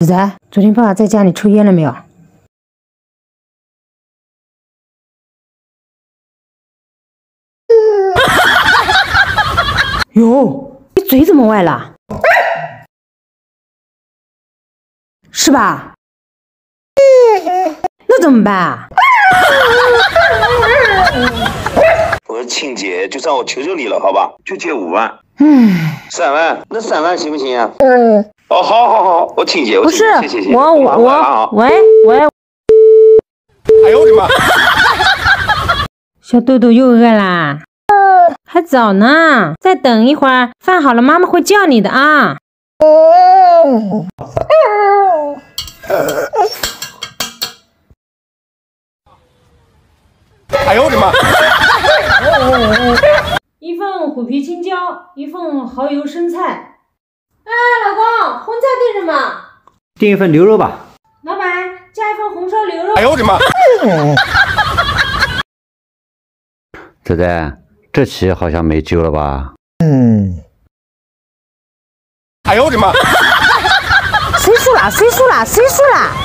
仔仔，昨天爸爸在家里抽烟了没有？哟，你嘴怎么歪了？是吧？那怎么办啊？我说庆姐，就算我求求你了，好吧，就借五万，嗯，三万，那三万行不行啊？嗯。哦，好，我不是庆姐谢谢谢谢，我我还还啊我，喂喂，哎呦我的妈！小豆豆又饿啦？还早呢，再等一会儿，饭好了，妈妈会叫你的啊。哎呦我的妈！一份虎皮青椒，一份蚝油生菜。哎，老公，荤菜订什么？订一份牛肉吧。老板，加一份红烧牛肉。哎呦我的妈！仔仔，这棋好像没救了吧？嗯哎呦我的妈！谁输了？谁输了？谁输了？